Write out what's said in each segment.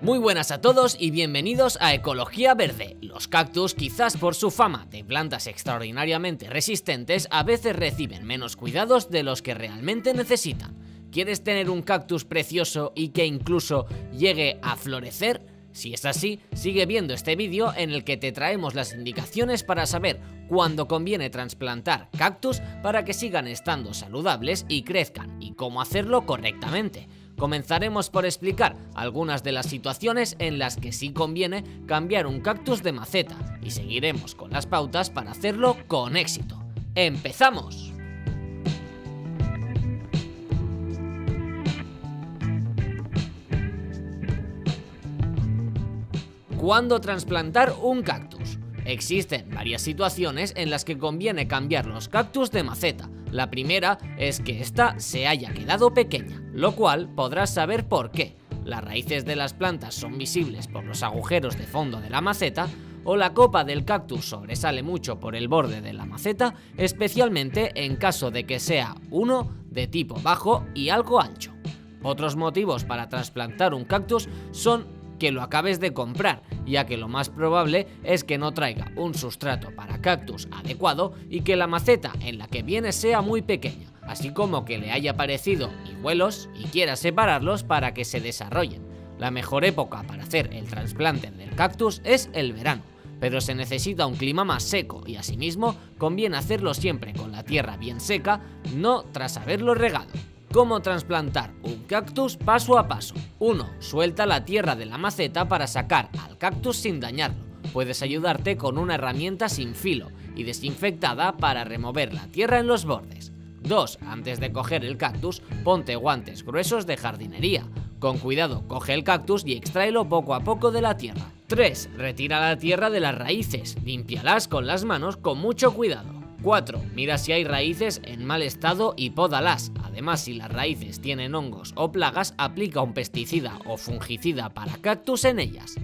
Muy buenas a todos y bienvenidos a Ecología Verde. Los cactus, quizás por su fama de plantas extraordinariamente resistentes, a veces reciben menos cuidados de los que realmente necesitan. ¿Quieres tener un cactus precioso y que incluso llegue a florecer? Si es así, sigue viendo este vídeo en el que te traemos las indicaciones para saber cuándo conviene trasplantar cactus para que sigan estando saludables y crezcan y cómo hacerlo correctamente. Comenzaremos por explicar algunas de las situaciones en las que sí conviene cambiar un cactus de maceta y seguiremos con las pautas para hacerlo con éxito. ¡Empezamos! ¿Cuándo trasplantar un cactus? Existen varias situaciones en las que conviene cambiar los cactus de maceta. La primera es que ésta se haya quedado pequeña, lo cual podrás saber por qué. Las raíces de las plantas son visibles por los agujeros de fondo de la maceta o la copa del cactus sobresale mucho por el borde de la maceta, especialmente en caso de que sea uno de tipo bajo y algo ancho. Otros motivos para trasplantar un cactus son que lo acabes de comprar, ya que lo más probable es que no traiga un sustrato para cactus adecuado y que la maceta en la que viene sea muy pequeña, así como que le haya parecido hijuelos y quiera separarlos para que se desarrollen. La mejor época para hacer el trasplante del cactus es el verano, pero se necesita un clima más seco y asimismo conviene hacerlo siempre con la tierra bien seca, no tras haberlo regado. Cómo trasplantar un cactus paso a paso. 1. Suelta la tierra de la maceta para sacar al cactus sin dañarlo. Puedes ayudarte con una herramienta sin filo y desinfectada para remover la tierra en los bordes. 2. Antes de coger el cactus, ponte guantes gruesos de jardinería. Con cuidado, coge el cactus y extráelo poco a poco de la tierra. 3. Retira la tierra de las raíces. Límpialas con las manos con mucho cuidado. 4. Mira si hay raíces en mal estado y pódalas. Además, si las raíces tienen hongos o plagas, aplica un pesticida o fungicida para cactus en ellas.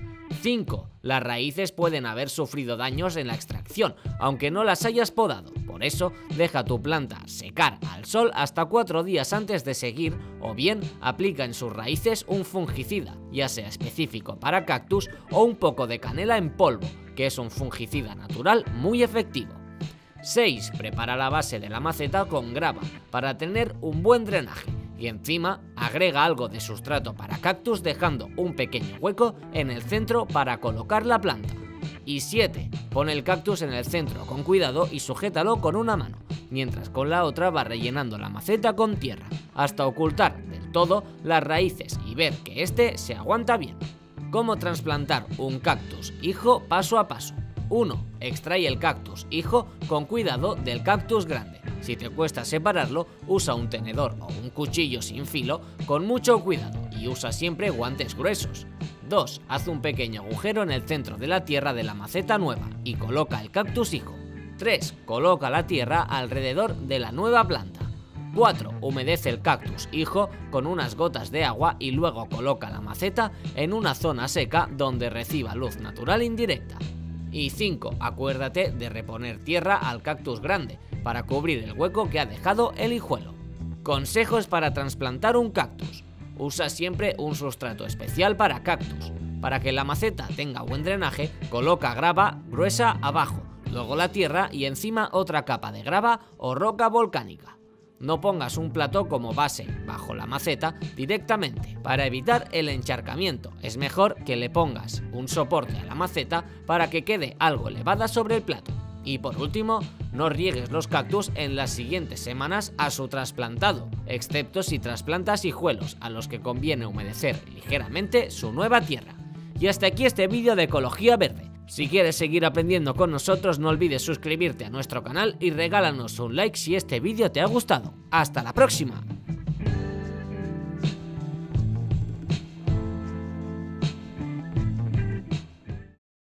5. Las raíces pueden haber sufrido daños en la extracción, aunque no las hayas podado. Por eso, deja tu planta secar al sol hasta 4 días antes de seguir, o bien aplica en sus raíces un fungicida, ya sea específico para cactus o un poco de canela en polvo, que es un fungicida natural muy efectivo. 6. Prepara la base de la maceta con grava para tener un buen drenaje y encima agrega algo de sustrato para cactus dejando un pequeño hueco en el centro para colocar la planta. Y 7. Pone el cactus en el centro con cuidado y sujétalo con una mano, mientras con la otra va rellenando la maceta con tierra, hasta ocultar del todo las raíces y ver que este se aguanta bien. Cómo trasplantar un cactus hijo paso a paso. 1. Extrae el cactus hijo con cuidado del cactus grande. Si te cuesta separarlo, usa un tenedor o un cuchillo sin filo con mucho cuidado y usa siempre guantes gruesos. 2. Haz un pequeño agujero en el centro de la tierra de la maceta nueva y coloca el cactus hijo. 3. Coloca la tierra alrededor de la nueva planta. 4. Humedece el cactus hijo con unas gotas de agua y luego coloca la maceta en una zona seca donde reciba luz natural indirecta. Y 5. Acuérdate de reponer tierra al cactus grande para cubrir el hueco que ha dejado el hijuelo. Consejos para trasplantar un cactus. Usa siempre un sustrato especial para cactus. Para que la maceta tenga buen drenaje, coloca grava gruesa abajo, luego la tierra y encima otra capa de grava o roca volcánica. No pongas un plato como base bajo la maceta directamente. Para evitar el encharcamiento, es mejor que le pongas un soporte a la maceta para que quede algo elevada sobre el plato. Y por último, no riegues los cactus en las siguientes semanas a su trasplantado, excepto si trasplantas hijuelos a los que conviene humedecer ligeramente su nueva tierra. Y hasta aquí este vídeo de Ecología Verde. Si quieres seguir aprendiendo con nosotros no olvides suscribirte a nuestro canal y regálanos un like si este vídeo te ha gustado. ¡Hasta la próxima!